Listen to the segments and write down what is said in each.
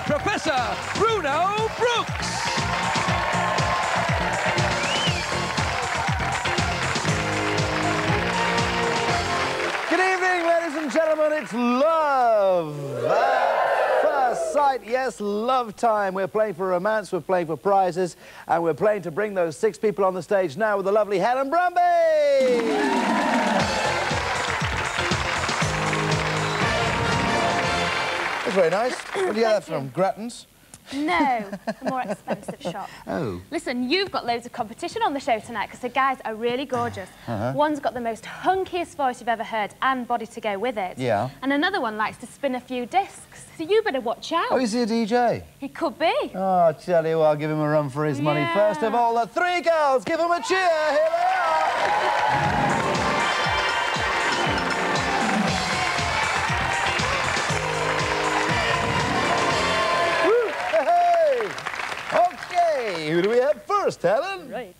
Professor Bruno Brookes. Good evening, ladies and gentlemen. It's love. First sight, yes, love time. We're playing for romance, we're playing for prizes, and we're playing to bring those six people on the stage now with the lovely Helen Brumby. Very nice. Where do you get that from? Grattan's? No, a more expensive shop. Oh. Listen, you've got loads of competition on the show tonight because the guys are really gorgeous. Uh-huh. One's got the most hunkiest voice you've ever heard and body to go with it. Yeah. And another one likes to spin a few discs. So you better watch out. Oh, is he a DJ? He could be. Oh, I tell you what, I'll give him a run for his money. First of all, the three girls, give them a cheer. Here they are. Helen? Right.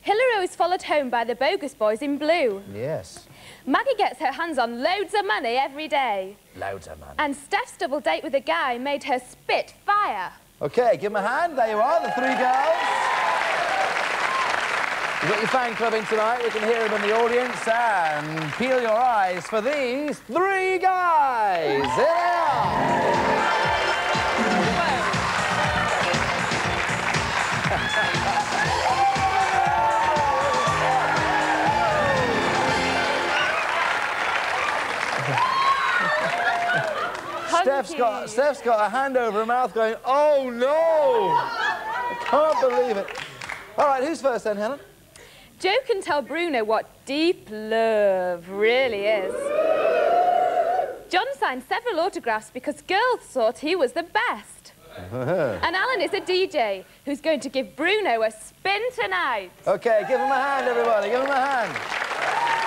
Hillary is followed home by the bogus boys in blue. Yes, Maggie gets her hands on loads of money every day. loads of money. And Steph's double date with a guy made her spit fire. Okay, give them a hand. There you are, the three girls. You've got your fan club in tonight. We can hear them in the audience. And peel your eyes for these three guys. Steph's got. Steph's got a hand over her mouth going, oh no! I can't believe it. All right, who's first then, Helen? Joe can tell Bruno what deep love really is. John signed several autographs because girls thought he was the best. Uh-huh. and Alan is a DJ who's going to give Bruno a spin tonight. Okay, give him a hand, everybody. Give him a hand.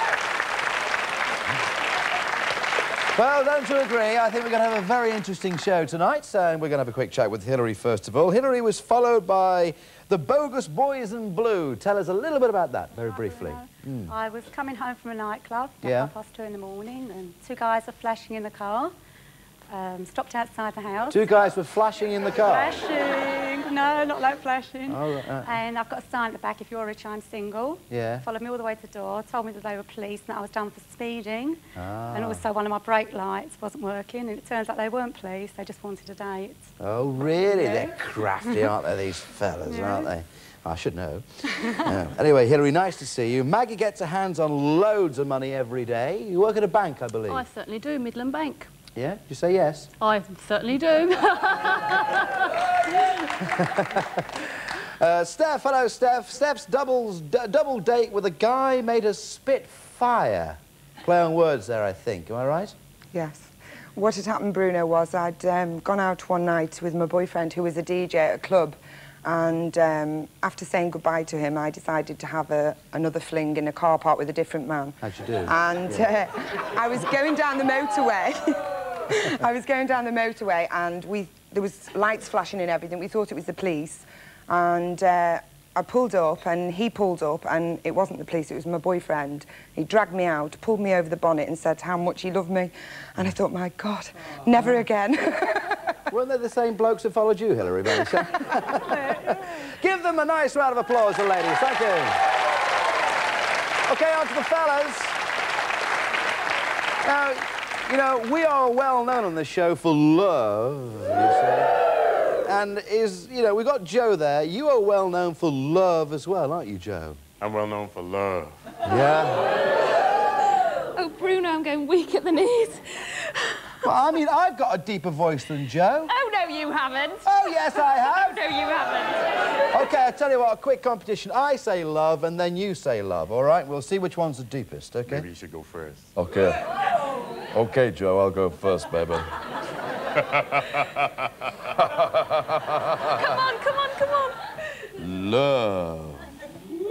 Well, don't you agree? I think we're going to have a very interesting show tonight. So we're going to have a quick chat with Hillary first of all. Hillary was followed by the bogus boys in blue. Tell us a little bit about that, very briefly. Hmm. I was coming home from a nightclub Yeah. half past two in the morning, and two guys are flashing in the car. Um, stopped outside the house. Two guys were flashing in the car. Flashing! No, not like flashing. Oh, right, right. And I've got a sign at the back, if you're rich, I'm single. Yeah. Followed me all the way to the door, told me that they were police and that I was done for speeding. Ah. And also one of my brake lights wasn't working, and it turns out they weren't police, they just wanted a date. Oh, really? They're crafty, aren't they, these fellas, aren't they? I should know. Yeah. Anyway, Hillary, nice to see you. Maggie gets her hands on loads of money every day. You work at a bank, I believe. I certainly do, Midland Bank. Yeah? You say yes? I certainly do. Uh, Steph, hello, Steph. Steph's doubles, d- double date with a guy made her spit fire. Play on words there, I think. Am I right? Yes. What had happened, Bruno, was I'd um, gone out one night with my boyfriend who was a DJ at a club. And um, after saying goodbye to him, I decided to have a, another fling in a car park with a different man. How'd you do? And uh, I was going down the motorway. I was going down the motorway and we, there was lights flashing and everything. We thought it was the police. And uh, I pulled up and he pulled up and it wasn't the police, it was my boyfriend. He dragged me out, pulled me over the bonnet and said how much he loved me. And I thought, my God, never again. Weren't they the same blokes that followed you, Hillary? any? Give them a nice round of applause, the ladies. Thank you. Okay, on to the fellas. Now, you know, we are well known on this show for love, you say. And is, you know, we've got Joe there. You are well known for love as well, aren't you, Joe? I'm well known for love. Yeah. Oh, Bruno, I'm going weak at the knees. Well, I mean, I've got a deeper voice than Joe. Oh, no, you haven't. Oh, yes, I have. No, you haven't. Okay, I'll tell you what, a quick competition. I say love and then you say love, all right? We'll see which one's the deepest, okay? Maybe you should go first. Okay. Okay, Joe, I'll go first, baby. Come on, come on, come on. Love.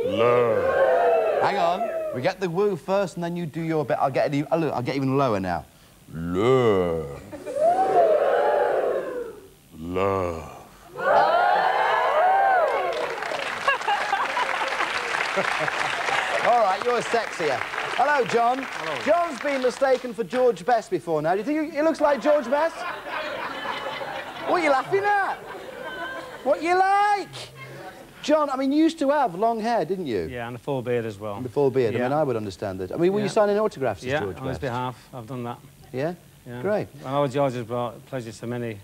Love. Hang on. We get the woo first and then you do your bit. I'll get, it, look, I'll get even lower now. Love. Love. All right, you're sexier. Hello, John. Hello. John's been mistaken for George Best before now. Do you think he looks like George Best? What are you laughing at? What you like? John, I mean, you used to have long hair, didn't you? Yeah, and a full beard as well. And the full beard. I mean, I would understand it. I mean, were you signing autographs Yeah, to George on his behalf, I've done that. Yeah? Yeah. Great. I know George has brought pleasure to many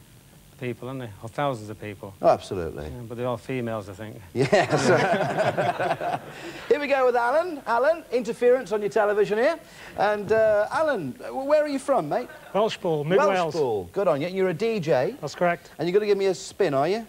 people, hasn't he? Or thousands of people. Oh, absolutely. Yeah, but they're all females, I think. Yes. here we go with Alan. Alan, interference on your television here. And uh, Alan, where are you from, mate? Welshpool, mid Wales. Welshpool. Good on you. You're a DJ. That's correct. And you're going to give me a spin, are you?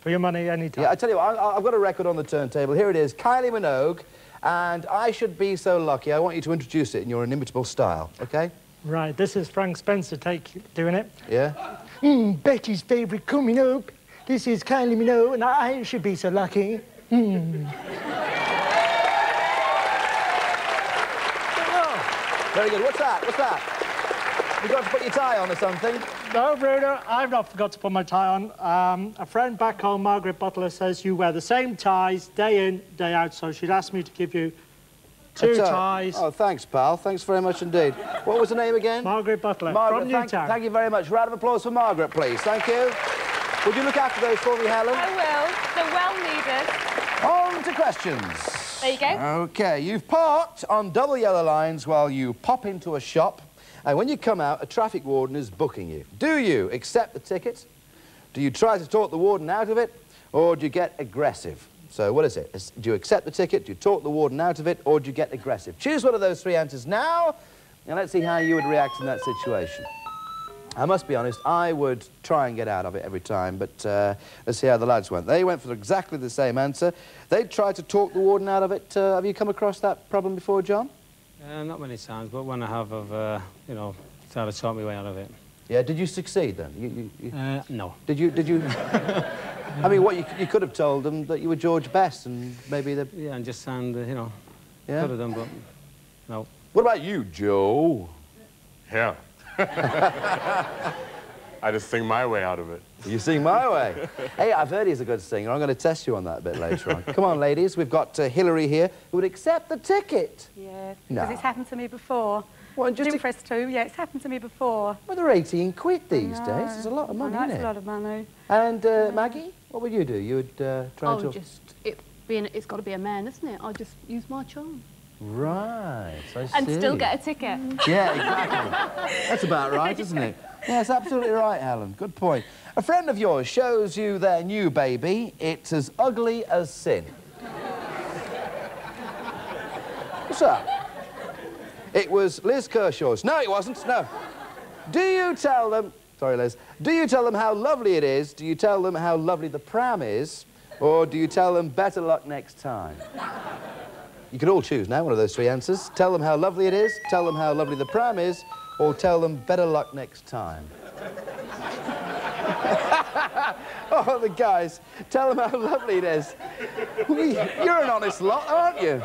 For your money, anytime. Yeah, I tell you what, I, I've got a record on the turntable. Here it is, Kylie Minogue. And I should be so lucky. I want you to introduce it in your inimitable style, okay? Right, this is Frank Spencer take doing it. Yeah? Mm, Betty's favourite coming up. This is Kylie Minogue, and I should be so lucky. Mm. Very good. What's that? What's that? You got to put your tie on or something? No, Bruno, I've not forgot to put my tie on. Um, a friend back home, Margaret Butler, says you wear the same ties day in, day out, so she'd asked me to give you two A tie. ties. Oh, thanks, pal. Thanks very much indeed. What was the name again? Margaret Butler Margaret, from thank, Newtown. thank you very much. Round of applause for Margaret, please. Thank you. Would you look after those for me, Helen? I will. They're well needed. On to questions. There you go. Okay, you've parked on double yellow lines while you pop into a shop, and when you come out, a traffic warden is booking you. Do you accept the ticket? Do you try to talk the warden out of it, or do you get aggressive? So what is it? Is- Do you accept the ticket, do you talk the warden out of it, or do you get aggressive? Choose one of those three answers now, and let's see how you would react in that situation. I must be honest, I would try and get out of it every time, but uh, let's see how the lads went. They went for exactly the same answer. They tried to talk the warden out of it. Uh, have you come across that problem before, John? Uh, not many times, but when I have, I've, uh, you know, tried to talk my way out of it. Yeah, did you succeed then? You, you, you, Uh, no. did you, did you... I mean, what, you, you could have told them that you were George Best and maybe the... Yeah, and just sound, uh, you know, Yeah? could have done, but no. What about you, Joe? Yeah. I just sing my way out of it. You sing my way. hey, I've heard he's a good singer. I'm going to test you on that a bit later on. Come on, ladies. We've got uh, Hillary here who would accept the ticket. Yeah, No. because it's happened to me before. Well, just Doing to- press two, yeah, it's happened to me before. Well, they're 18 quid these days. know. It's a lot of money, I know, isn't it's it? a lot of money. And uh, Maggie, what would you do? You would uh, try Oh, to... just it being it's got to be a man, isn't it? I just use my charm. Right, I And see. still get a ticket. Yeah, exactly. That's about right, isn't it? Yes, absolutely right, Helen. Good point. A friend of yours shows you their new baby. It's as ugly as sin. What's that? It was Liz Kershaw's. No, it wasn't. No. Do you tell them... Sorry, Liz. Do you tell them how lovely it is? Do you tell them how lovely the pram is? Or do you tell them better luck next time? You can all choose now, one of those three answers. Tell them how lovely it is, tell them how lovely the pram is, or tell them better luck next time. oh, the guys, tell them how lovely it is. You're an honest lot, aren't you?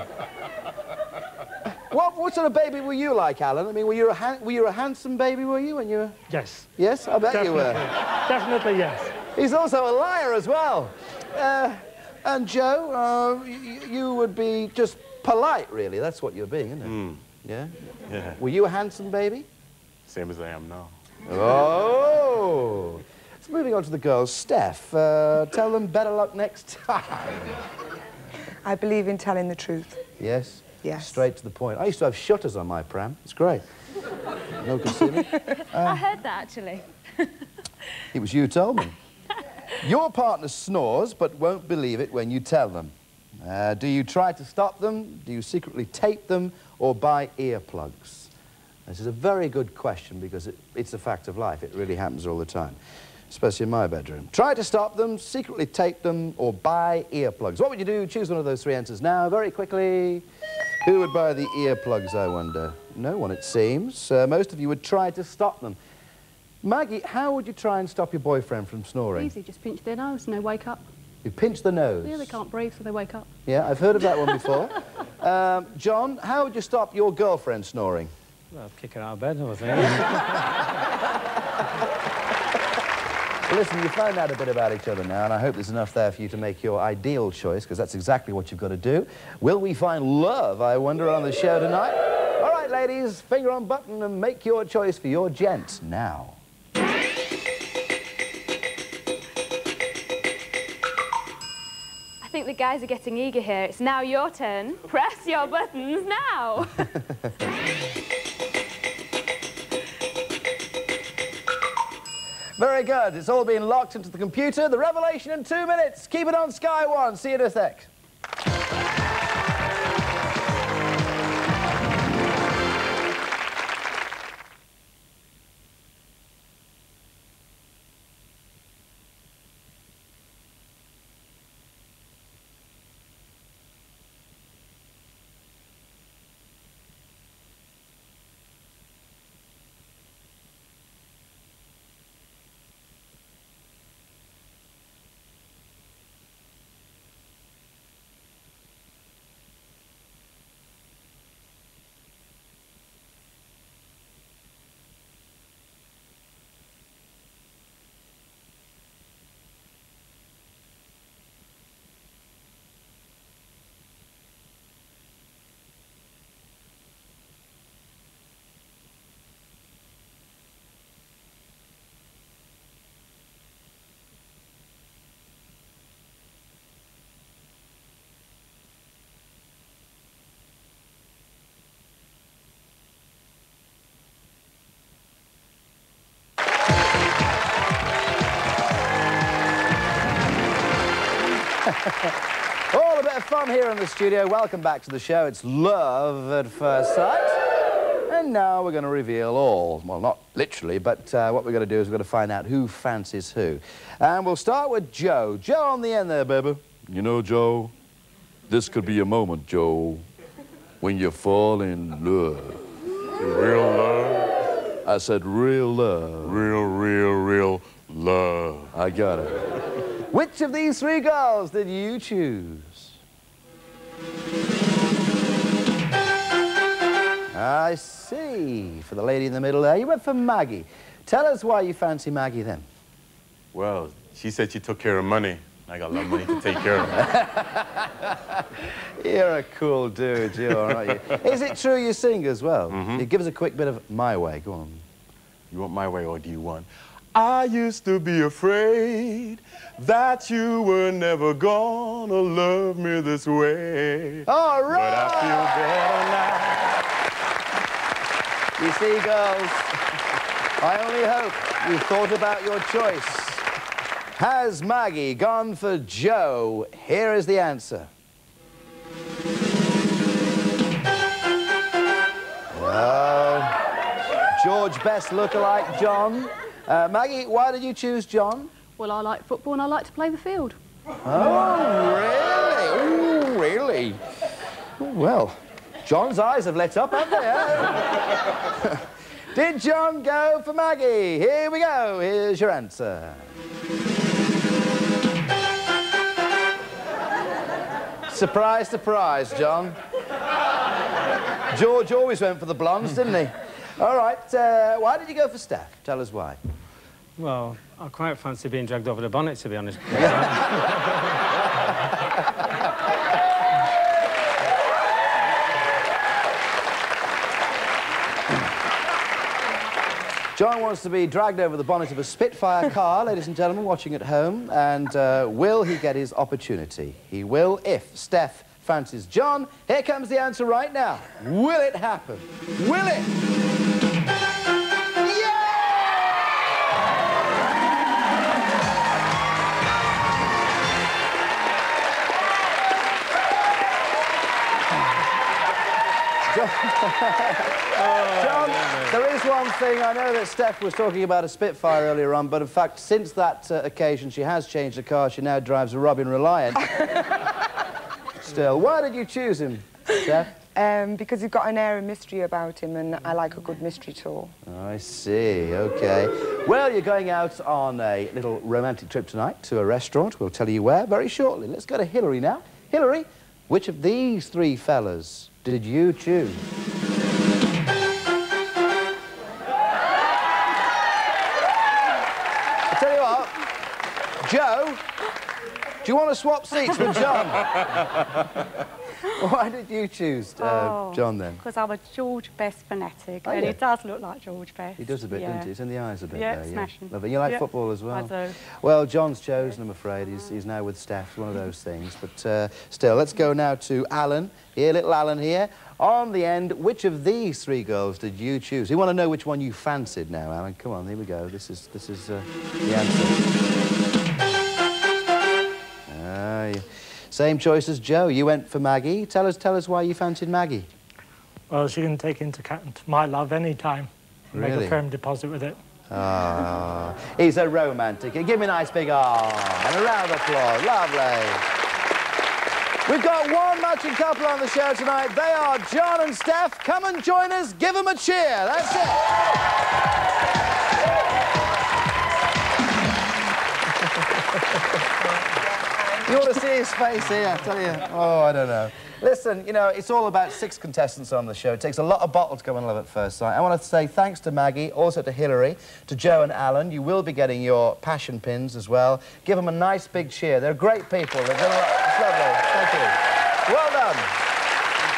What, what sort of baby were you like, Alan? I mean, were you a, han- were you a handsome baby, were you, when you were... Yes, Yes, I bet you were. definitely yes. He's also a liar as well. Uh, and Joe, uh, y- you would be just polite, really. That's what you're being, isn't it? Yeah? Yeah. Were you a handsome baby? Same as I am now. Oh! So moving on to the girls. Steph, uh, tell them better luck next time. I believe in telling the truth. Yes? Yes. Straight to the point. I used to have shutters on my pram. It's great. No one could see me. I heard that, actually. It was you who told me. Your partner snores but won't believe it when you tell them. Uh, do you try to stop them? Do you secretly tape them or buy earplugs? This is a very good question because it, it's a fact of life. It really happens all the time, especially in my bedroom. Try to stop them, secretly tape them or buy earplugs. What would you do? Choose one of those three answers now, very quickly. Who would buy the earplugs, I wonder? No one, it seems. Uh, most of you would try to stop them. Maggie, how would you try and stop your boyfriend from snoring? Easy, just pinch their nose and they wake up. You pinch the nose. Yeah, they can't breathe, so they wake up. Yeah, I've heard of that one before. um, John, how would you stop your girlfriend snoring? Well, kick her out of bed, I think. Well, listen, you found out a bit about each other now, and I hope there's enough there for you to make your ideal choice, because that's exactly what you've got to do. Will we find love, I wonder, on the show tonight? All right, ladies, finger on button and make your choice for your gent now. I think the guys are getting eager here. It's now your turn. Press your buttons now. Very good. It's all been locked into the computer. The revelation in two minutes. Keep it on Sky One. See you in a sec. All a bit of fun here in the studio. Welcome back to the show. It's Love at First Sight. And now we're going to reveal all. Well, not literally, but uh, what we're going to do is we're going to find out who fancies who. And we'll start with Joe. Joe on the end there, baby. You know, Joe, this could be a moment, Joe, when you fall in love. Real love, I said real love. real, real, real love. I got it. Which of these three girls did you choose? I see. For the lady in the middle there, you went for Maggie. Tell us why you fancy Maggie then. Well, she said she took care of money. I got a lot of money to take care of. You're a cool dude, you are, aren't you? Is it true you sing as well? You give us a quick bit of My Way, go on. You want my way or do you want? I used to be afraid that you were never gonna love me this way. All But! I feel better now. You see, girls, I only hope you thought about your choice. Has Maggie gone for Joe? Here is the answer. Oh, George Best lookalike John. Uh, Maggie, why did you choose John? Well, I like football and I like to play the field. Oh, really? Ooh, really? Well, John's eyes have lit up, haven't they? eh? Did John go for Maggie? Here we go. Here's your answer. Surprise, surprise, John. George always went for the blondes, didn't he? All right, uh, why did you go for Steph? Tell us why. Well, I quite fancy being dragged over the bonnet, to be honest. John wants to be dragged over the bonnet of a Spitfire car, ladies and gentlemen, watching at home. And uh, will he get his opportunity? He will if Steph fancies John. Here comes the answer right now. Will it happen? Will it? John, there is one thing. I know that Steph was talking about a Spitfire earlier on, but in fact, since that uh, occasion, she has changed the car. She now drives a Robin Reliant. Still, why did you choose him, Steph? Um, because he's got an air of mystery about him, and I like a good mystery tour. I see, okay. Well, you're going out on a little romantic trip tonight to a restaurant. We'll tell you where very shortly. Let's go to Hillary now. Hillary, which of these three fellas did you choose? I tell you what, Joe, do you want to swap seats with John? Why did you choose uh, John then? Because I'm a George Best fanatic, Oh, and yeah. he does look like George Best. He does a bit, yeah. doesn't he? It's in the eyes a bit Yeah, there. smashing. Lovely. You like Yeah, football as well? I do. Well, John's chosen, I'm afraid. He's, he's now with Steph. It's one of those things. But uh, still, let's go now to Alan. Here, little Alan here. On the end, which of these three girls did you choose? We want to know which one you fancied now, Alan. Come on, here we go. This is, this is uh, the answer. Same choice as Joe. You went for Maggie. Tell us, tell us why you fancied Maggie. Well, she can take into account my love anytime. Make Really? a firm deposit with it. Ah, he's a romantic. Give me a nice big arm and a round of applause. Lovely. We've got one matching couple on the show tonight. They are John and Steph. Come and join us. Give them a cheer. That's it. You ought to see his face here, I tell you. Oh, I don't know. Listen, you know, it's all about six contestants on the show. It takes a lot of bottle to go on Love at First Sight. I want to say thanks to Maggie, also to Hillary, to Joe and Alan. You will be getting your passion pins as well. Give them a nice big cheer. They're great people. They're lot. It's lovely. Thank you. Well done.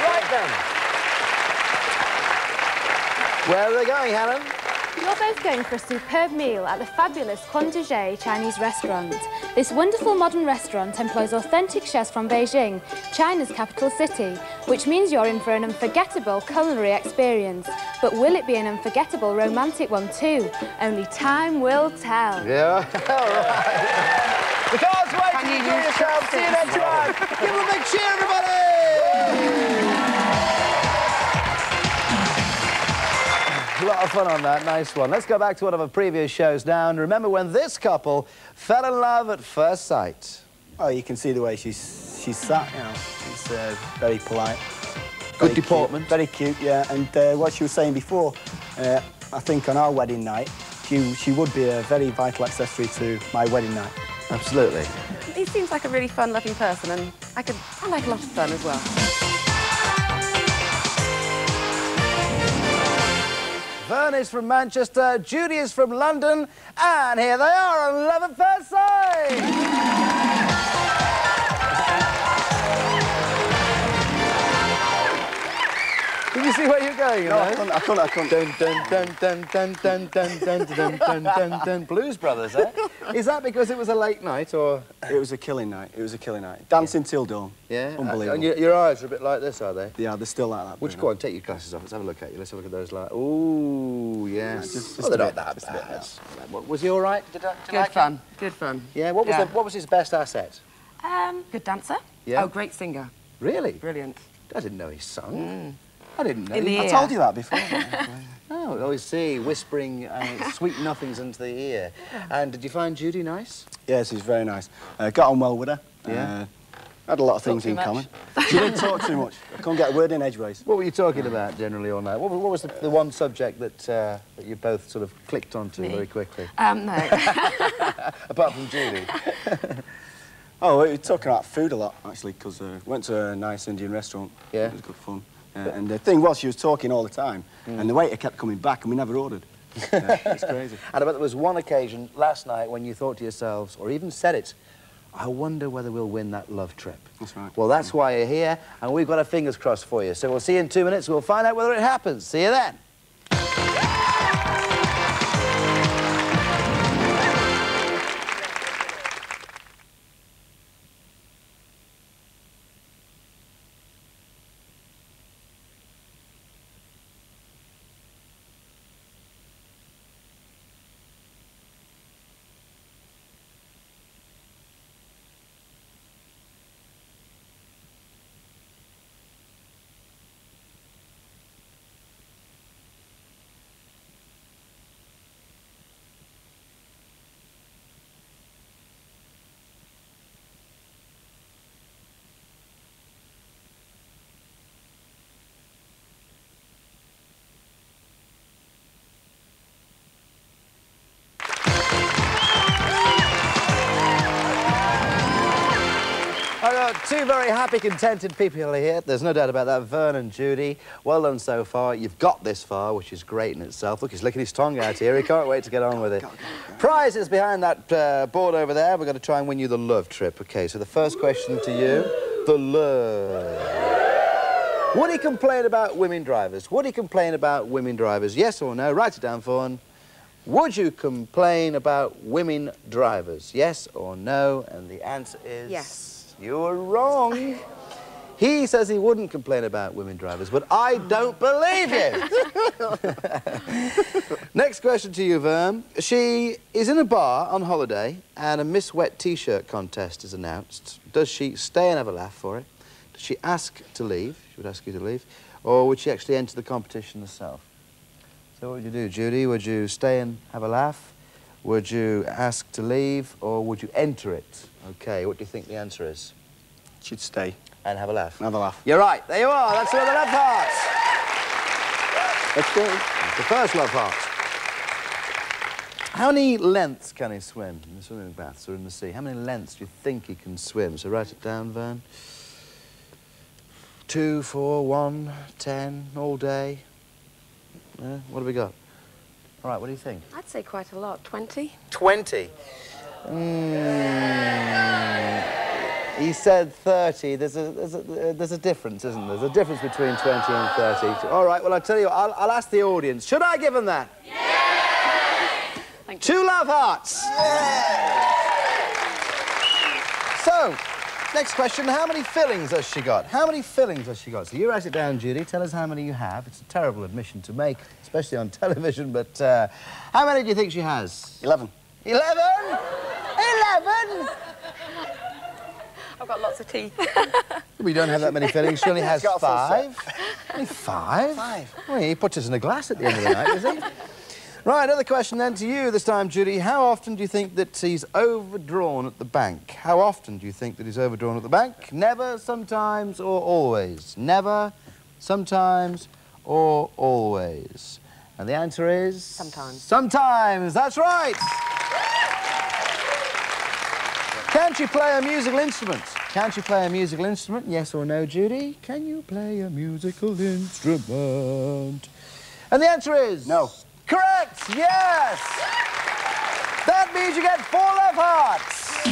Right then. Where are they going, Helen? You're both going for a superb meal at the fabulous de Chinese restaurant. This wonderful modern restaurant employs authentic chefs from Beijing, China's capital city, which means you're in for an unforgettable culinary experience. But will it be an unforgettable romantic one too? Only time will tell. Yeah, all right. We can't wait to you enjoy yourself. See you next time. Give them a big cheer, everybody! Lot of fun on that, nice one. Let's go back to one of our previous shows now and remember when this couple fell in love at first sight. Oh, you can see the way she's she's sat. You know, she's uh, very polite. Good very deportment. Cute, very cute, yeah. And uh, what she was saying before, uh, I think on our wedding night, she she would be a very vital accessory to my wedding night. Absolutely. He seems like a really fun-loving person, and I could, I like a lot of fun as well. Vern is from Manchester, Judy is from London, and here they are on Love at First Sight! Did you see where you're going? you No, I know? couldn't. I couldn't. I couldn't. Dun, dun, dun, dun, dun, dun, dun, dun, dun, dun, dun, dun. Blues Brothers, eh? Is that because it was a late night, or...? It was a killing night. It was a killing night. Dancing till dawn. Yeah? Unbelievable. And your, your eyes are a bit like this, are they? Yeah, they're still like that. Which, Bruno. go on, take your glasses off. Let's have a look at you. Let's have a look at those lights. Ooh, yes. Just- oh, just they're not that just bad. Was he all right? Did, I, did Good like fun. him? Good fun. Yeah, what was, Yeah. The, what was his best asset? Um, good dancer. Yeah. Oh, great singer. Really? Brilliant. I didn't know he sung. I didn't know. In the he- I ear. told you that before. Oh, I see. Whispering uh, sweet nothings into the ear. And did you find Judy nice? yes, she's very nice. Uh, got on well with her. Yeah. Uh, had a lot of things in much. common. She didn't talk too much. I couldn't get a word in edgeways. What were you talking about generally all night? What, was- what was the, the one subject that, uh, that you both sort of clicked onto Me. very quickly? Um, no. Apart from Judy. Oh, we were talking about food a lot, actually, because uh, went to a nice Indian restaurant. Yeah. It was good fun. Uh, and the thing was, she was talking all the time, and the waiter kept coming back, and we never ordered. Yeah, it's crazy. And I bet there was one occasion last night when you thought to yourselves, or even said it, I wonder whether we'll win that love trip. That's right. Well, that's why you're here, and we've got our fingers crossed for you. So we'll see you in two minutes. We'll find out whether it happens. See you then. Two very happy, contented people here. There's no doubt about that. Vern and Judy, well done so far. You've got this far, which is great in itself. Look, he's licking his tongue out here. He can't wait to get on with it. Prizes behind that uh, board over there. We're going to try and win you the love trip. OK, so the first question to you, the love. Would he complain about women drivers? Would he complain about women drivers? Yes or no? Write it down, Vern. Would you complain about women drivers? Yes or no? And the answer is... Yes. You're wrong. He says he wouldn't complain about women drivers, but I don't believe you. Next question to you, Vern. She is in a bar on holiday and a Miss Wet T-shirt contest is announced. Does she stay and have a laugh for it? Does she ask to leave? She would ask you to leave. Or would she actually enter the competition herself? So what would you do, Judy? Would you stay and have a laugh? Would you ask to leave? Or would you enter it? OK, what do you think the answer is? She'd stay. And have a laugh. Have a laugh. You're right. There you are. That's another love heart. Let's go. The first love heart. How many lengths can he swim in the swimming baths or in the sea? How many lengths do you think he can swim? So write it down, Vern. Two, four, one, ten, all day. What have we got? All right, what do you think? I'd say quite a lot. 20? 20. Mm. He said 30. There's a, there's, a, there's a difference, isn't there? There's a difference between 20 and 30. All right, well, I'll tell you, I'll, I'll ask the audience. Should I give them that? Thank Two love hearts. So, next question. How many fillings has she got? How many fillings has she got? So you write it down, Judy. Tell us how many you have. It's a terrible admission to make, especially on television, but uh, how many do you think she has? Eleven. Eleven? Eleven? I've got lots of teeth. We don't have that many fillings. She only has She's got a full five. Only five? Five. Well, he puts us in a glass at the end of the night, does he? Right, another question then to you this time, Judy. How often do you think that he's overdrawn at the bank? How often do you think that he's overdrawn at the bank? Never, sometimes, or always? Never, sometimes, or always? And the answer is... Sometimes. Sometimes, that's right. Can you play a musical instrument? Can you play a musical instrument? Yes or no, Judy? Can you play a musical instrument? And the answer is... No. Correct, yes! That means you get four love hearts.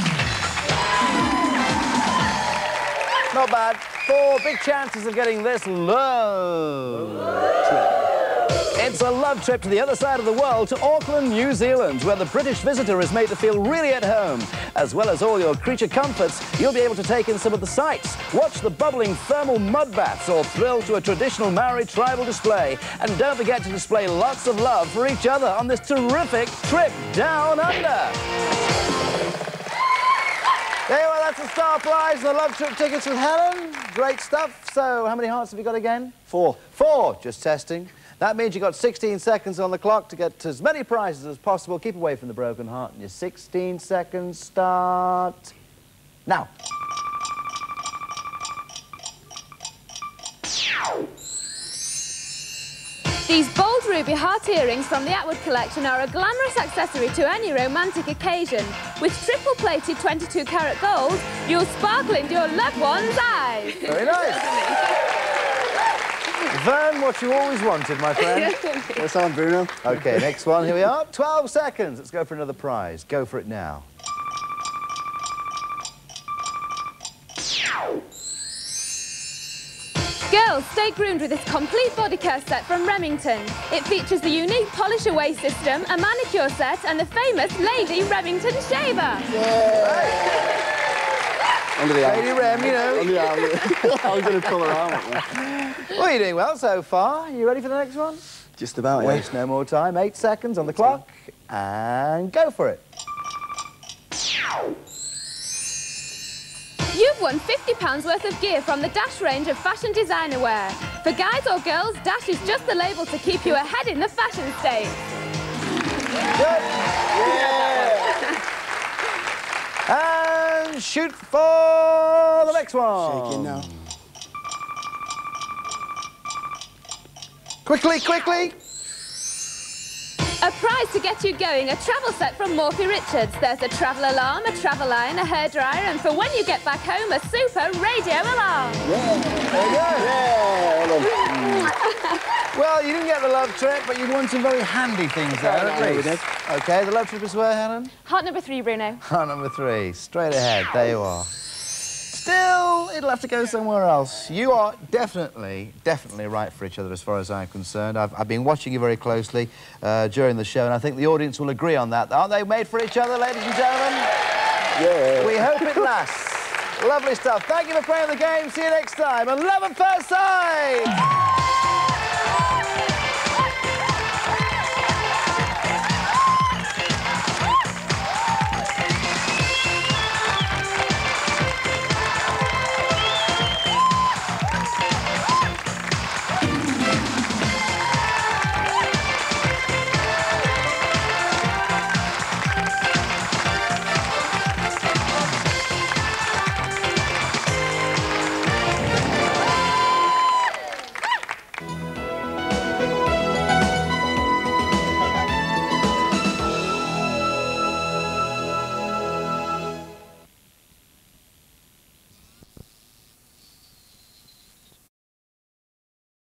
Not bad. Four big chances of getting this low. It's a love trip to the other side of the world, to Auckland, New Zealand, where the British visitor is made to feel really at home. As well as all your creature comforts, you'll be able to take in some of the sights, watch the bubbling thermal mud baths, or thrill to a traditional Maori tribal display. And don't forget to display lots of love for each other on this terrific trip down under. There are, that's the star prize and the love trip tickets with Helen. Great stuff. So, how many hearts have you got again? Four. Four, just testing. That means you've got 16 seconds on the clock to get as many prizes as possible. Keep away from the broken heart. And your 16 seconds start now. These bold ruby heart earrings from the Atwood collection are a glamorous accessory to any romantic occasion. With triple-plated 22-carat gold, you'll sparkle into your loved one's eyes. Very nice. Vern, what you always wanted, my friend. That's on, Bruno. OK, next one. Here we are. 12 seconds. Let's go for another prize. Go for it now. Girls, stay groomed with this complete body care set from Remington. It features the unique polish away system, a manicure set, and the famous Lady Remington shaver. Under the arm. Lady Rem, you know. Under the arm. I was going to pull her arm up there. Well, you're doing well so far. You ready for the next one? Just about, yeah. Waste no more time. Eight seconds on the clock. And go for it. You've won £50 worth of gear from the Dash range of fashion designer wear. For guys or girls, Dash is just the label to keep you ahead in the fashion state. And shoot for the next one. Shaking now. Quickly, quickly. A prize to get you going, a travel set from Morphy Richards. There's a travel alarm, a travel line, a hairdryer, and for when you get back home, a super radio alarm. There you go. Well, you didn't get the love trip, but you won some very handy things there, at Yeah, we least. did. OK, the love trip is where, Helen? Heart number three, Bruno. Heart number three. Straight ahead. There you are. still, it'll have to go somewhere else. You are definitely, definitely right for each other as far as I'm concerned. I've, I've been watching you very closely uh, during the show, and I think the audience will agree on that. Aren't they made for each other, ladies and gentlemen? Yeah. We hope it lasts. Lovely stuff. Thank you for playing the game. See you next time. And love at first sight!